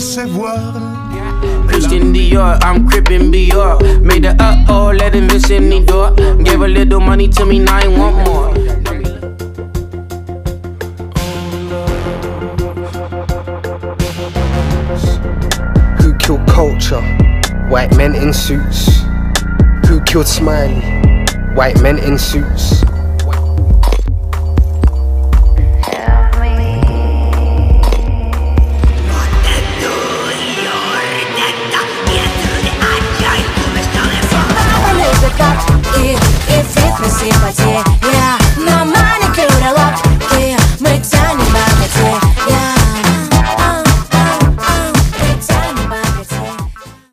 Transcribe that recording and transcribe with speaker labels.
Speaker 1: laissez voir.
Speaker 2: Christian Dior, I'm crippin' Dior. Made the uh oh, let him miss in the door. Gave a little money to me, now I want more.
Speaker 3: Who killed culture? White men in suits. Who killed Smiley? White men in suits.